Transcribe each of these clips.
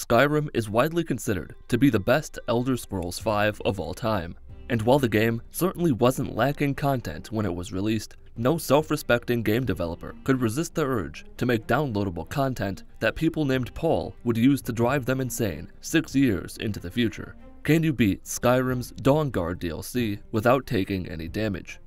Skyrim is widely considered to be the best Elder Scrolls V of all time. And while the game certainly wasn't lacking content when it was released, no self respecting game developer could resist the urge to make downloadable content that people named Paul would use to drive them insane six years into the future. Can you beat Skyrim's Dawnguard DLC without taking any damage?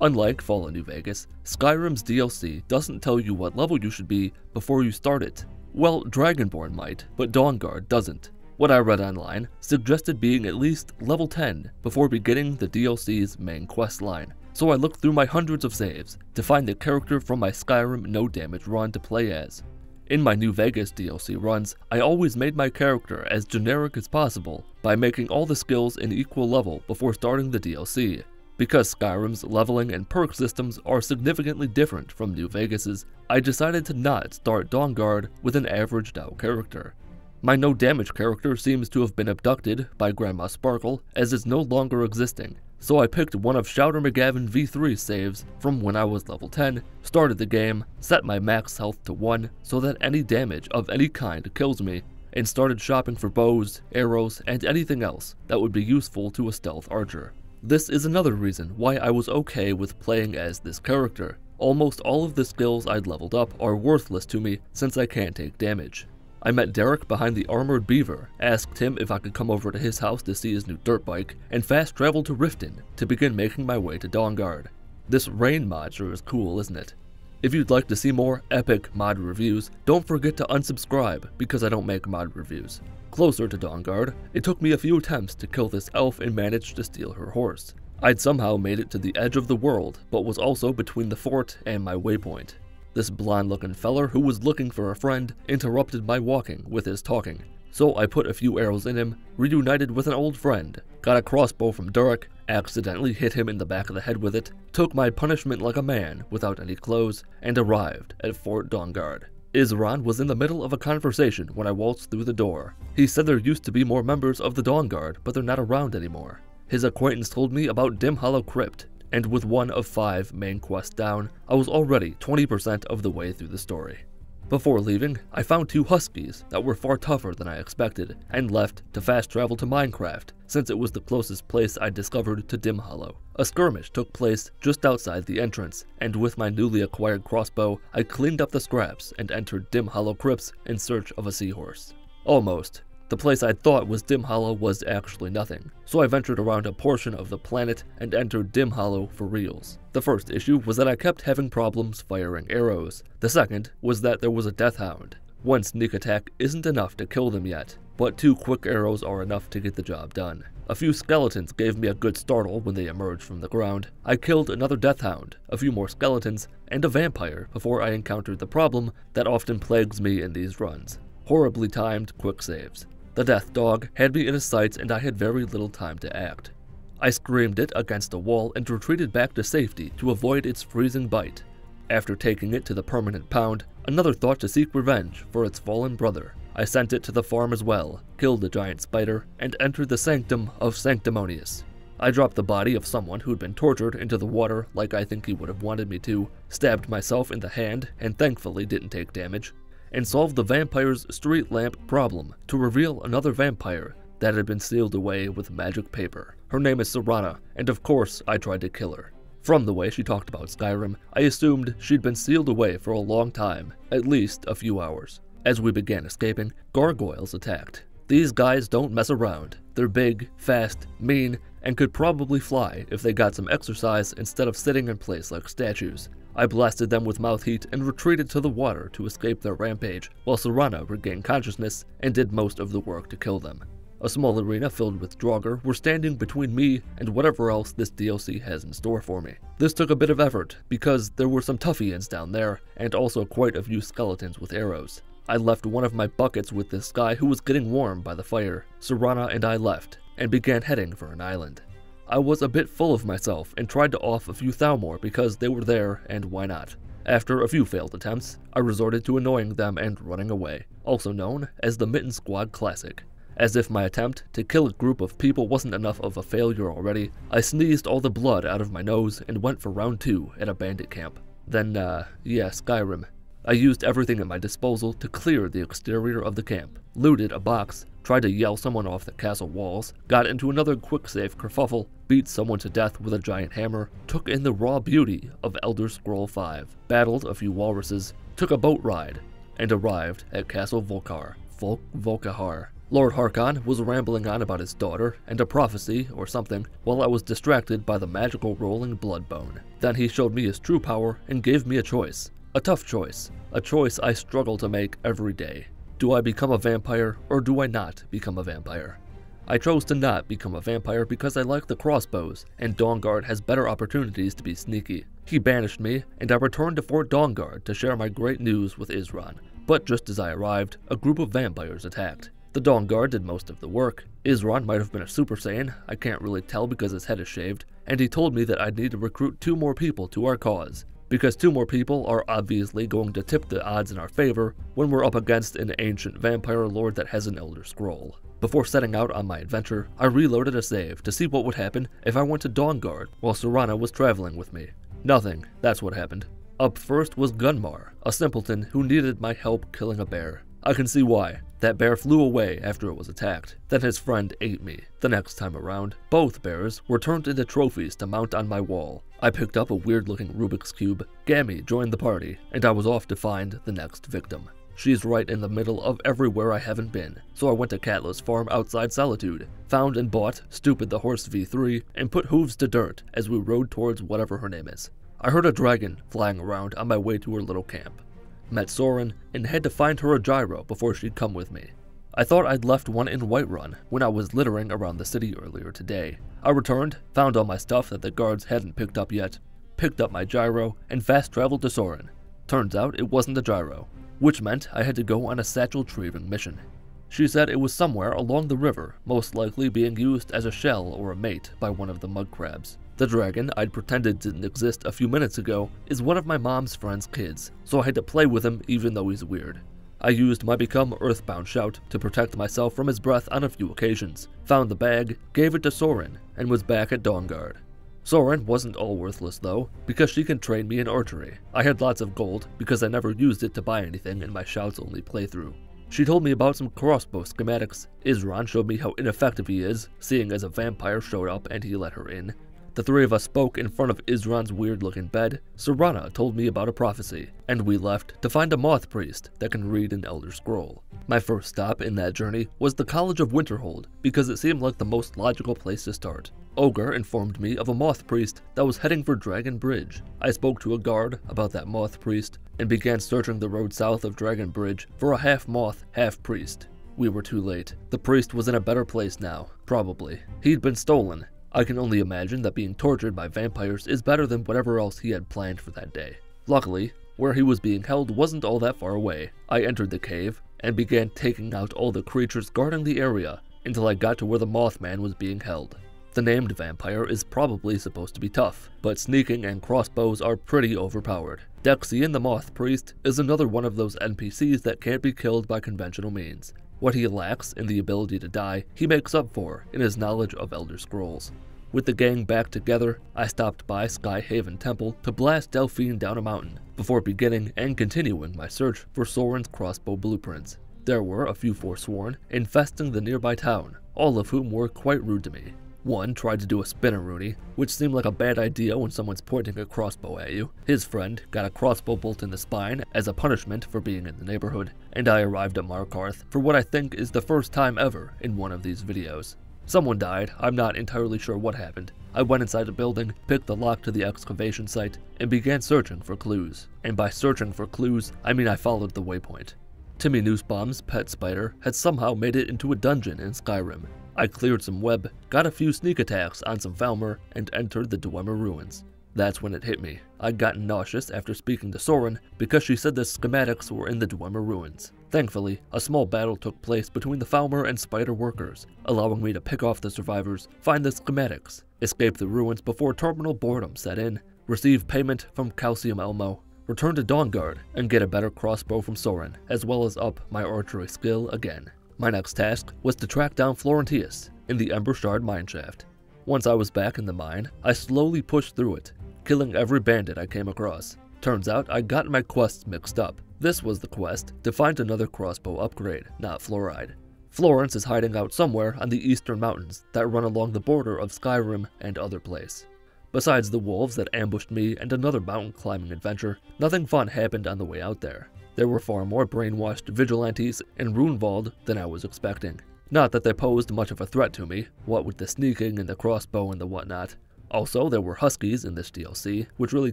Unlike Fallout New Vegas, Skyrim's DLC doesn't tell you what level you should be before you start it. Well, Dragonborn might, but Dawnguard doesn't. What I read online suggested being at least level 10 before beginning the DLC's main quest line, so I looked through my hundreds of saves to find the character from my Skyrim no damage run to play as. In my New Vegas DLC runs, I always made my character as generic as possible by making all the skills an equal level before starting the DLC, because Skyrim's leveling and perk systems are significantly different from New Vegas's, I decided to not start Dawnguard with an averaged out character. My no damage character seems to have been abducted by Grandma Sparkle as it's no longer existing, so I picked one of Shouter McGavin V3 saves from when I was level 10, started the game, set my max health to 1 so that any damage of any kind kills me, and started shopping for bows, arrows, and anything else that would be useful to a stealth archer. This is another reason why I was okay with playing as this character. Almost all of the skills I'd leveled up are worthless to me since I can't take damage. I met Derek behind the Armored Beaver, asked him if I could come over to his house to see his new dirt bike, and fast traveled to Riften to begin making my way to Dawnguard. This rain mod sure is cool, isn't it? If you'd like to see more epic mod reviews, don't forget to unsubscribe because I don't make mod reviews. Closer to Dawnguard, it took me a few attempts to kill this elf and managed to steal her horse. I'd somehow made it to the edge of the world, but was also between the fort and my waypoint. This blonde looking feller who was looking for a friend interrupted my walking with his talking, so I put a few arrows in him, reunited with an old friend, got a crossbow from Durek, accidentally hit him in the back of the head with it, took my punishment like a man without any clothes, and arrived at Fort Dawnguard. Isran was in the middle of a conversation when I waltzed through the door. He said there used to be more members of the Dawn Guard, but they're not around anymore. His acquaintance told me about Dimhollow Crypt, and with one of five main quests down, I was already 20% of the way through the story. Before leaving, I found two huskies that were far tougher than I expected, and left to fast travel to Minecraft, since it was the closest place I discovered to Dimhollow. A skirmish took place just outside the entrance, and with my newly acquired crossbow, I cleaned up the scraps and entered Dimhollow Crypts in search of a seahorse. Almost. The place I thought was Dimhollow was actually nothing, so I ventured around a portion of the planet and entered Dimhollow for reals. The first issue was that I kept having problems firing arrows. The second was that there was a Death Hound. One sneak attack isn't enough to kill them yet, but two quick arrows are enough to get the job done. A few skeletons gave me a good startle when they emerged from the ground. I killed another Death Hound, a few more skeletons, and a vampire before I encountered the problem that often plagues me in these runs horribly timed quick saves. The death dog had me in his sights and I had very little time to act. I screamed it against the wall and retreated back to safety to avoid its freezing bite. After taking it to the permanent pound, another thought to seek revenge for its fallen brother. I sent it to the farm as well, killed the giant spider, and entered the sanctum of Sanctimonious. I dropped the body of someone who'd been tortured into the water like I think he would have wanted me to, stabbed myself in the hand, and thankfully didn't take damage, and solved the vampire's street lamp problem to reveal another vampire that had been sealed away with magic paper. Her name is Serana, and of course I tried to kill her. From the way she talked about Skyrim, I assumed she'd been sealed away for a long time, at least a few hours. As we began escaping, gargoyles attacked. These guys don't mess around. They're big, fast, mean, and could probably fly if they got some exercise instead of sitting in place like statues. I blasted them with mouth heat and retreated to the water to escape their rampage, while Serana regained consciousness and did most of the work to kill them. A small arena filled with Draugr were standing between me and whatever else this DLC has in store for me. This took a bit of effort, because there were some toughians down there, and also quite a few skeletons with arrows. I left one of my buckets with this guy who was getting warm by the fire. Serana and I left, and began heading for an island. I was a bit full of myself and tried to off a few Thalmor because they were there and why not. After a few failed attempts, I resorted to annoying them and running away, also known as the Mitten Squad Classic. As if my attempt to kill a group of people wasn't enough of a failure already, I sneezed all the blood out of my nose and went for round two at a bandit camp. Then, uh, yeah, Skyrim. I used everything at my disposal to clear the exterior of the camp, looted a box, tried to yell someone off the castle walls, got into another quicksave kerfuffle, beat someone to death with a giant hammer, took in the raw beauty of Elder Scroll 5, battled a few walruses, took a boat ride, and arrived at Castle Volkar. Volk Volkihar. Lord Harkon was rambling on about his daughter and a prophecy or something while I was distracted by the magical rolling bloodbone. Then he showed me his true power and gave me a choice. A tough choice. A choice I struggle to make every day. Do I become a vampire or do I not become a vampire? I chose to not become a vampire because I like the crossbows, and Dawnguard has better opportunities to be sneaky. He banished me, and I returned to Fort Dawnguard to share my great news with Isran. But just as I arrived, a group of vampires attacked. The Dawn Guard did most of the work. Isran might have been a Super Saiyan, I can't really tell because his head is shaved, and he told me that I'd need to recruit two more people to our cause. Because two more people are obviously going to tip the odds in our favor when we're up against an ancient vampire lord that has an Elder Scroll. Before setting out on my adventure, I reloaded a save to see what would happen if I went to Dawnguard while Serana was traveling with me. Nothing, that's what happened. Up first was Gunmar, a simpleton who needed my help killing a bear. I can see why. That bear flew away after it was attacked. Then his friend ate me. The next time around, both bears were turned into trophies to mount on my wall. I picked up a weird looking Rubik's Cube. Gammy joined the party, and I was off to find the next victim. She's right in the middle of everywhere I haven't been, so I went to Katla's farm outside Solitude, found and bought Stupid the Horse V3, and put hooves to dirt as we rode towards whatever her name is. I heard a dragon flying around on my way to her little camp met Soren, and had to find her a gyro before she'd come with me. I thought I'd left one in Whiterun when I was littering around the city earlier today. I returned, found all my stuff that the guards hadn't picked up yet, picked up my gyro, and fast traveled to Soren. Turns out it wasn't a gyro, which meant I had to go on a satchel retrieving mission. She said it was somewhere along the river, most likely being used as a shell or a mate by one of the mud crabs. The dragon I'd pretended didn't exist a few minutes ago is one of my mom's friend's kids, so I had to play with him even though he's weird. I used my Become Earthbound shout to protect myself from his breath on a few occasions, found the bag, gave it to Soren, and was back at Dawnguard. Soren wasn't all worthless though, because she can train me in archery. I had lots of gold because I never used it to buy anything in my shouts only playthrough. She told me about some crossbow schematics. Isran showed me how ineffective he is, seeing as a vampire showed up and he let her in, the three of us spoke in front of Isran's weird looking bed. Serana told me about a prophecy, and we left to find a moth priest that can read an Elder Scroll. My first stop in that journey was the College of Winterhold because it seemed like the most logical place to start. Ogre informed me of a moth priest that was heading for Dragon Bridge. I spoke to a guard about that moth priest and began searching the road south of Dragon Bridge for a half moth, half priest. We were too late. The priest was in a better place now, probably. He'd been stolen, I can only imagine that being tortured by vampires is better than whatever else he had planned for that day. Luckily, where he was being held wasn't all that far away. I entered the cave and began taking out all the creatures guarding the area until I got to where the Mothman was being held. The named vampire is probably supposed to be tough, but sneaking and crossbows are pretty overpowered. Dexion the Moth Priest is another one of those NPCs that can't be killed by conventional means. What he lacks in the ability to die, he makes up for in his knowledge of Elder Scrolls. With the gang back together, I stopped by Skyhaven Temple to blast Delphine down a mountain, before beginning and continuing my search for Soren's crossbow blueprints. There were a few Forsworn infesting the nearby town, all of whom were quite rude to me. One tried to do a spinneroonie, which seemed like a bad idea when someone's pointing a crossbow at you. His friend got a crossbow bolt in the spine as a punishment for being in the neighborhood, and I arrived at Markarth for what I think is the first time ever in one of these videos. Someone died, I'm not entirely sure what happened. I went inside a building, picked the lock to the excavation site, and began searching for clues. And by searching for clues, I mean I followed the waypoint. Timmy Nussbaum's pet spider had somehow made it into a dungeon in Skyrim, I cleared some web, got a few sneak attacks on some Falmer, and entered the Dwemer ruins. That's when it hit me. I'd gotten nauseous after speaking to Soren because she said the schematics were in the Dwemer ruins. Thankfully, a small battle took place between the Falmer and Spider workers, allowing me to pick off the survivors, find the schematics, escape the ruins before terminal boredom set in, receive payment from Calcium Elmo, return to Dawnguard, and get a better crossbow from Soren, as well as up my archery skill again. My next task was to track down Florentius in the Embershard mineshaft. Once I was back in the mine, I slowly pushed through it, killing every bandit I came across. Turns out I got my quests mixed up. This was the quest to find another crossbow upgrade, not fluoride. Florence is hiding out somewhere on the eastern mountains that run along the border of Skyrim and other place. Besides the wolves that ambushed me and another mountain climbing adventure, nothing fun happened on the way out there. There were far more brainwashed vigilantes in Ruunvald than I was expecting. Not that they posed much of a threat to me, what with the sneaking and the crossbow and the whatnot. Also, there were huskies in this DLC, which really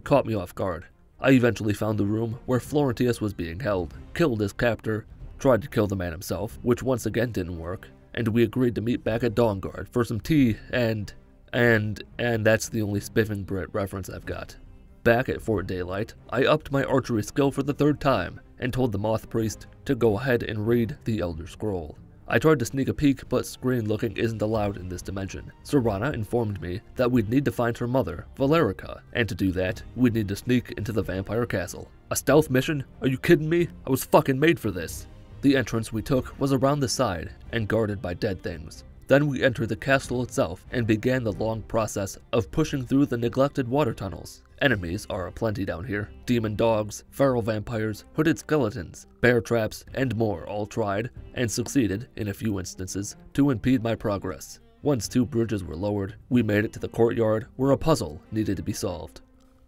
caught me off guard. I eventually found the room where Florentius was being held, killed his captor, tried to kill the man himself, which once again didn't work, and we agreed to meet back at Dawnguard for some tea and. and. and that's the only spiffing Brit reference I've got. Back at Fort Daylight, I upped my archery skill for the third time and told the Moth Priest to go ahead and read the Elder Scroll. I tried to sneak a peek, but screen looking isn't allowed in this dimension. Serana informed me that we'd need to find her mother, Valerica, and to do that, we'd need to sneak into the vampire castle. A stealth mission? Are you kidding me? I was fucking made for this. The entrance we took was around the side and guarded by dead things. Then we entered the castle itself and began the long process of pushing through the neglected water tunnels. Enemies are aplenty down here demon dogs, feral vampires, hooded skeletons, bear traps, and more all tried, and succeeded, in a few instances, to impede my progress. Once two bridges were lowered, we made it to the courtyard where a puzzle needed to be solved.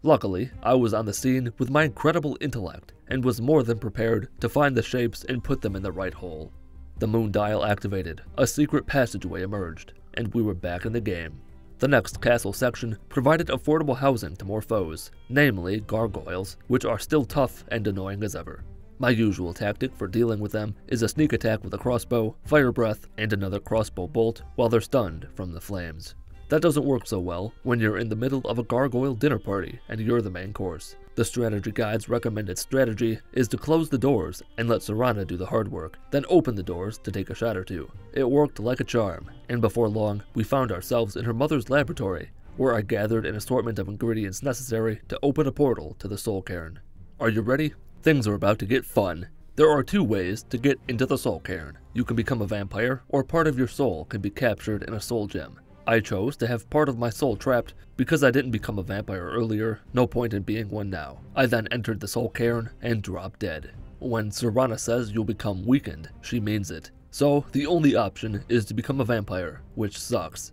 Luckily, I was on the scene with my incredible intellect and was more than prepared to find the shapes and put them in the right hole. The moon dial activated, a secret passageway emerged, and we were back in the game. The next castle section provided affordable housing to more foes, namely gargoyles, which are still tough and annoying as ever. My usual tactic for dealing with them is a sneak attack with a crossbow, fire breath, and another crossbow bolt while they're stunned from the flames. That doesn't work so well when you're in the middle of a gargoyle dinner party and you're the main course. The strategy guide's recommended strategy is to close the doors and let Serana do the hard work, then open the doors to take a shot or two. It worked like a charm, and before long, we found ourselves in her mother's laboratory, where I gathered an assortment of ingredients necessary to open a portal to the Soul Cairn. Are you ready? Things are about to get fun. There are two ways to get into the Soul Cairn. You can become a vampire, or part of your soul can be captured in a soul gem. I chose to have part of my soul trapped because I didn't become a vampire earlier, no point in being one now. I then entered the soul cairn and dropped dead. When Serana says you'll become weakened, she means it. So the only option is to become a vampire, which sucks.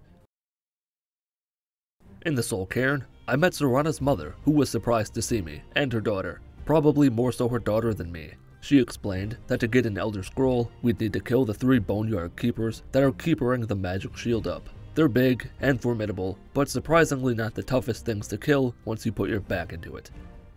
In the soul cairn, I met Serana's mother, who was surprised to see me, and her daughter, probably more so her daughter than me. She explained that to get an Elder Scroll, we'd need to kill the three Boneyard Keepers that are keepering the magic shield up. They're big and formidable, but surprisingly not the toughest things to kill once you put your back into it.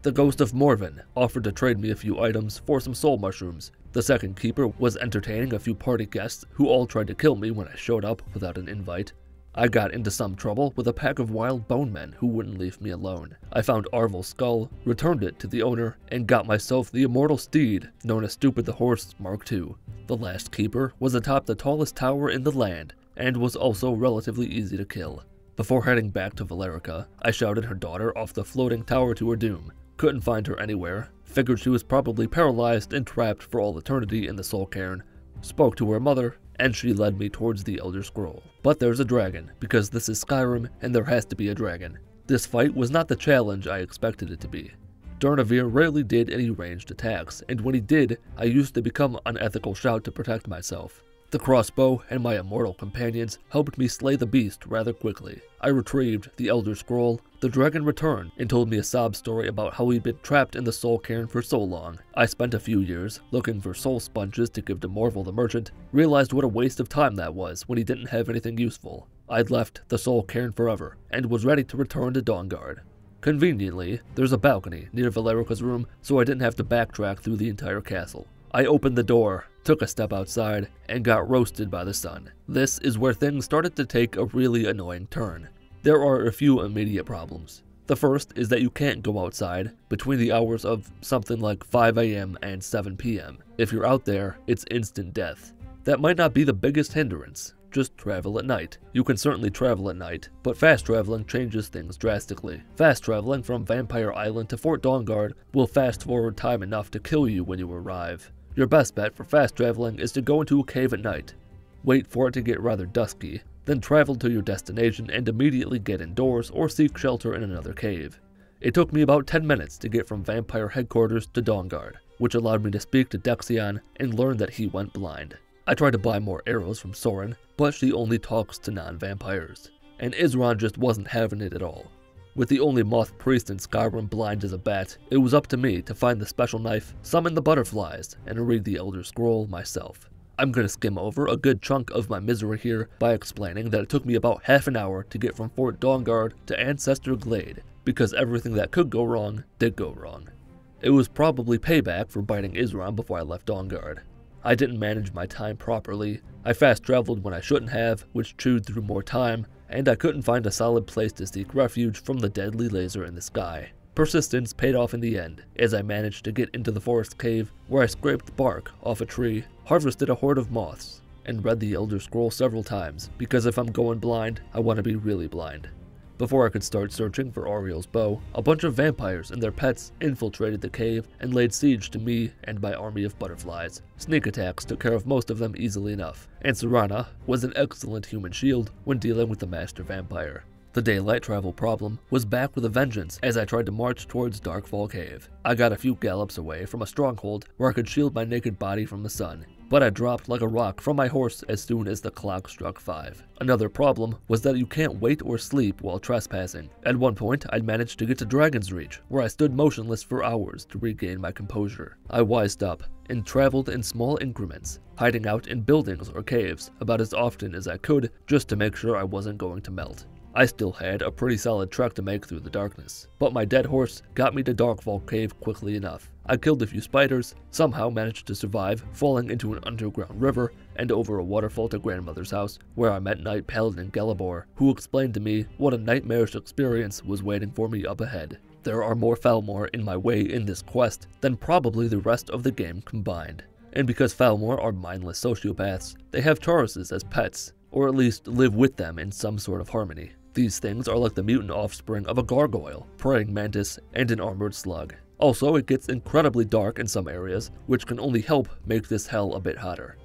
The Ghost of Morven offered to trade me a few items for some soul mushrooms. The second keeper was entertaining a few party guests who all tried to kill me when I showed up without an invite. I got into some trouble with a pack of wild bone men who wouldn't leave me alone. I found Arvak's skull, returned it to the owner, and got myself the immortal steed known as Stupid the Horse Mark II. The last keeper was atop the tallest tower in the land, and was also relatively easy to kill. Before heading back to Valerica, I shouted her daughter off the floating tower to her doom. Couldn't find her anywhere, figured she was probably paralyzed and trapped for all eternity in the Soul Cairn. Spoke to her mother, and she led me towards the Elder Scroll. But there's a dragon, because this is Skyrim and there has to be a dragon. This fight was not the challenge I expected it to be. Durnehviir rarely did any ranged attacks, and when he did, I used to become unethical shout to protect myself. The crossbow and my immortal companions helped me slay the beast rather quickly. I retrieved the Elder Scroll. The dragon returned and told me a sob story about how he'd been trapped in the Soul Cairn for so long. I spent a few years looking for soul sponges to give to Morvel the merchant, realized what a waste of time that was when he didn't have anything useful. I'd left the Soul Cairn forever and was ready to return to Dawnguard. Conveniently, there's a balcony near Valerica's room, so I didn't have to backtrack through the entire castle. I opened the door, took a step outside, and got roasted by the sun. This is where things started to take a really annoying turn. There are a few immediate problems. The first is that you can't go outside between the hours of something like 5 a.m. and 7 p.m. If you're out there, it's instant death. That might not be the biggest hindrance, just travel at night. You can certainly travel at night, but fast traveling changes things drastically. Fast traveling from Vampire Island to Fort Dawnguard will fast forward time enough to kill you when you arrive. Your best bet for fast traveling is to go into a cave at night. Wait for it to get rather dusky, then travel to your destination and immediately get indoors or seek shelter in another cave. It took me about 10 minutes to get from Vampire headquarters to Dawnguard. which allowed me to speak to Dexion and learn that he went blind. I tried to buy more arrows from Soren, but she only talks to non-vampires. And Isran just wasn't having it at all. With the only moth priest in Skyrim blind as a bat, it was up to me to find the special knife, summon the butterflies, and read the Elder Scroll myself. I'm gonna skim over a good chunk of my misery here by explaining that it took me about half an hour to get from Fort Dawnguard to Ancestor Glade, because everything that could go wrong did go wrong. It was probably payback for biting Isran before I left Dawnguard. I didn't manage my time properly, I fast traveled when I shouldn't have, which chewed through more time, and I couldn't find a solid place to seek refuge from the deadly laser in the sky. Persistence paid off in the end, as I managed to get into the forest cave, where I scraped bark off a tree, harvested a horde of moths, and read the Elder Scroll several times, because if I'm going blind, I want to be really blind. Before I could start searching for Auriel's bow, a bunch of vampires and their pets infiltrated the cave and laid siege to me and my army of butterflies. Sneak attacks took care of most of them easily enough, and Serana was an excellent human shield when dealing with the master vampire. The daylight travel problem was back with a vengeance as I tried to march towards Darkfall Cave. I got a few gallops away from a stronghold where I could shield my naked body from the sun, but I dropped like a rock from my horse as soon as the clock struck 5. Another problem was that you can't wait or sleep while trespassing. At one point, I'd managed to get to Dragonsreach, where I stood motionless for hours to regain my composure. I wised up and traveled in small increments, hiding out in buildings or caves about as often as I could just to make sure I wasn't going to melt. I still had a pretty solid trek to make through the darkness, but my dead horse got me to Darkfall Cave quickly enough. I killed a few spiders, somehow managed to survive, falling into an underground river and over a waterfall to grandmother's house, where I met Knight Paladin Gelebor, who explained to me what a nightmarish experience was waiting for me up ahead. There are more Falmer in my way in this quest than probably the rest of the game combined. And because Falmer are mindless sociopaths, they have Chauruses as pets, or at least live with them in some sort of harmony. These things are like the mutant offspring of a gargoyle, praying mantis, and an armored slug. Also, it gets incredibly dark in some areas, which can only help make this hell a bit hotter.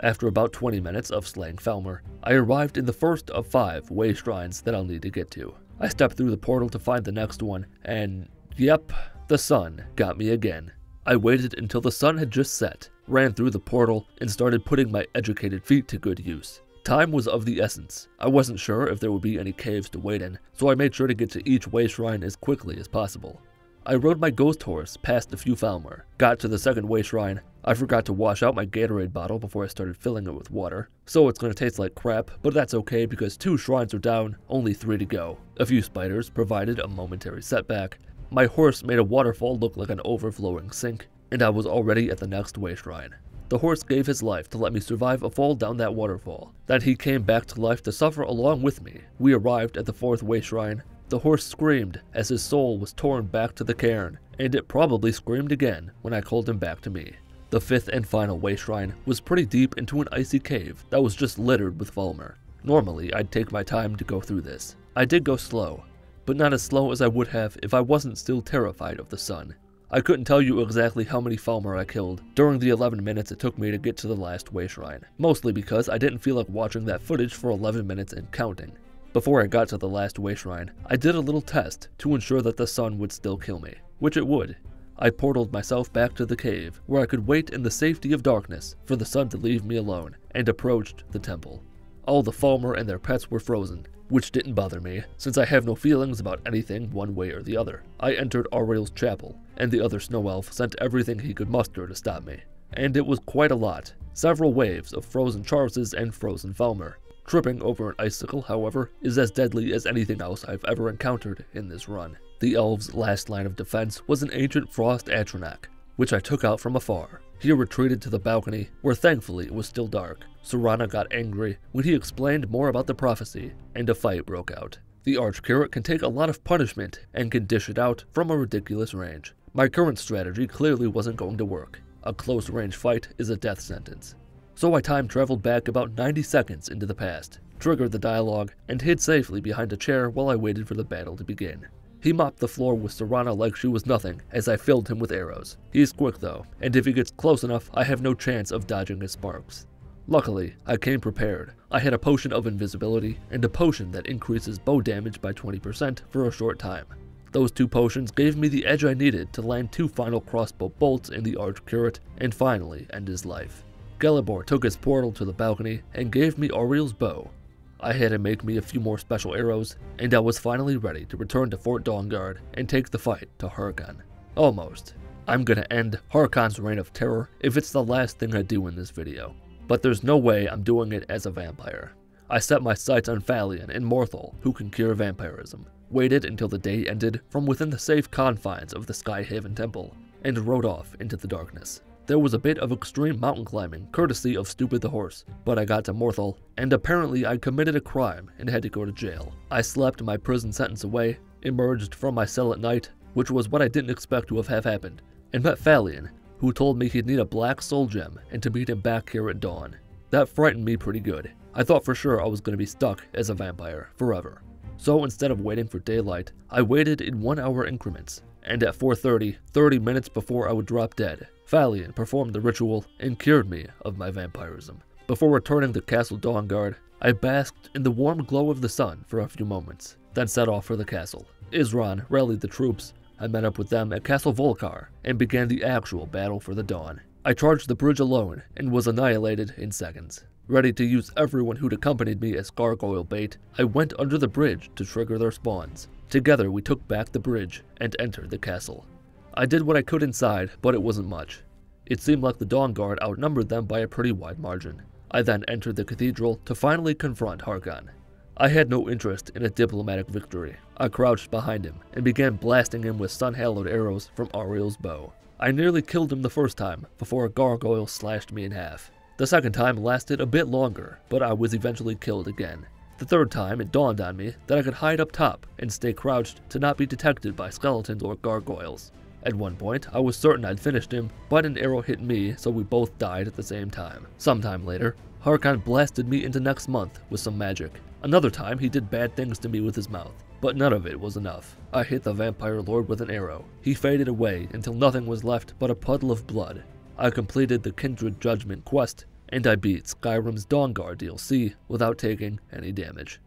After about 20 minutes of slaying Falmer, I arrived in the first of five way shrines that I'll need to get to. I stepped through the portal to find the next one, and yep, the sun got me again. I waited until the sun had just set, ran through the portal, and started putting my educated feet to good use. Time was of the essence. I wasn't sure if there would be any caves to wait in, so I made sure to get to each way shrine as quickly as possible. I rode my ghost horse past a few Falmer, got to the second way shrine. I forgot to wash out my Gatorade bottle before I started filling it with water, so it's gonna taste like crap, but that's okay because two shrines are down, only three to go. A few spiders provided a momentary setback. My horse made a waterfall look like an overflowing sink, and I was already at the next way shrine. The horse gave his life to let me survive a fall down that waterfall. Then he came back to life to suffer along with me. We arrived at the fourth way shrine. The horse screamed as his soul was torn back to the cairn, and it probably screamed again when I called him back to me. The fifth and final way shrine was pretty deep into an icy cave that was just littered with Falmer. Normally, I'd take my time to go through this. I did go slow, but not as slow as I would have if I wasn't still terrified of the sun. I couldn't tell you exactly how many Falmer I killed during the 11 minutes it took me to get to the last way shrine, mostly because I didn't feel like watching that footage for 11 minutes and counting. Before I got to the last way shrine, I did a little test to ensure that the sun would still kill me, which it would. I portaled myself back to the cave, where I could wait in the safety of darkness for the sun to leave me alone, and approached the temple. All the Falmer and their pets were frozen, which didn't bother me, since I have no feelings about anything one way or the other. I entered Auriel's chapel, and the other snow elf sent everything he could muster to stop me. And it was quite a lot. Several waves of frozen Chauruses and frozen Falmer. Tripping over an icicle, however, is as deadly as anything else I've ever encountered in this run. The elves' last line of defense was an ancient frost Atronach, which I took out from afar. He retreated to the balcony, where thankfully it was still dark. Serana got angry when he explained more about the prophecy, and a fight broke out. The Archcurate can take a lot of punishment and can dish it out from a ridiculous range. My current strategy clearly wasn't going to work. A close range fight is a death sentence. So I time traveled back about 90 seconds into the past, triggered the dialogue, and hid safely behind a chair while I waited for the battle to begin. He mopped the floor with Serana like she was nothing as I filled him with arrows. He's quick though, and if he gets close enough, I have no chance of dodging his sparks. Luckily, I came prepared. I had a potion of invisibility and a potion that increases bow damage by 20% for a short time. Those two potions gave me the edge I needed to land two final crossbow bolts in the Arch Curate and finally end his life. Gelebor took his portal to the balcony and gave me Auriel's bow. I had him make me a few more special arrows, and I was finally ready to return to Fort Dawnguard and take the fight to Harkon. Almost. I'm gonna end Harkon's reign of terror if it's the last thing I do in this video. But there's no way I'm doing it as a vampire. I set my sights on Falion and Morthal, who can cure vampirism, waited until the day ended from within the safe confines of the Skyhaven Temple, and rode off into the darkness. There was a bit of extreme mountain climbing, courtesy of Stupid the Horse, but I got to Morthal, and apparently I committed a crime and had to go to jail. I slept my prison sentence away, emerged from my cell at night, which was what I didn't expect to have happened, and met Falion, who told me he'd need a black soul gem and to meet him back here at dawn. That frightened me pretty good. I thought for sure I was going to be stuck as a vampire forever. So instead of waiting for daylight, I waited in one hour increments, and at 4.30, 30 minutes before I would drop dead, Falion performed the ritual and cured me of my vampirism. Before returning to Castle Dawnguard, I basked in the warm glow of the sun for a few moments, then set off for the castle. Isran rallied the troops, I met up with them at Castle Volkar and began the actual battle for the dawn. I charged the bridge alone and was annihilated in seconds. Ready to use everyone who'd accompanied me as gargoyle bait, I went under the bridge to trigger their spawns. Together we took back the bridge and entered the castle. I did what I could inside, but it wasn't much. It seemed like the Dawn Guard outnumbered them by a pretty wide margin. I then entered the cathedral to finally confront Harkon. I had no interest in a diplomatic victory. I crouched behind him and began blasting him with sun-hallowed arrows from Auriel's bow. I nearly killed him the first time before a gargoyle slashed me in half. The second time lasted a bit longer, but I was eventually killed again. The third time, it dawned on me that I could hide up top and stay crouched to not be detected by skeletons or gargoyles. At one point, I was certain I'd finished him, but an arrow hit me, so we both died at the same time. Sometime later, Harkon blasted me into next month with some magic. Another time, he did bad things to me with his mouth, but none of it was enough. I hit the vampire lord with an arrow. He faded away until nothing was left but a puddle of blood. I completed the Kindred Judgment quest, and I beat Skyrim's Dawnguard DLC without taking any damage.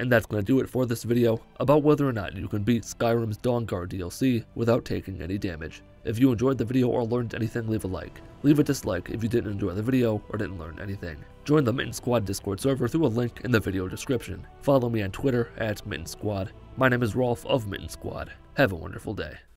And that's going to do it for this video about whether or not you can beat Skyrim's Dawnguard DLC without taking any damage. If you enjoyed the video or learned anything, leave a like. Leave a dislike if you didn't enjoy the video or didn't learn anything. Join the Mitten Squad Discord server through a link in the video description. Follow me on Twitter at Mitten Squad. My name is Rolf of Mitten Squad. Have a wonderful day.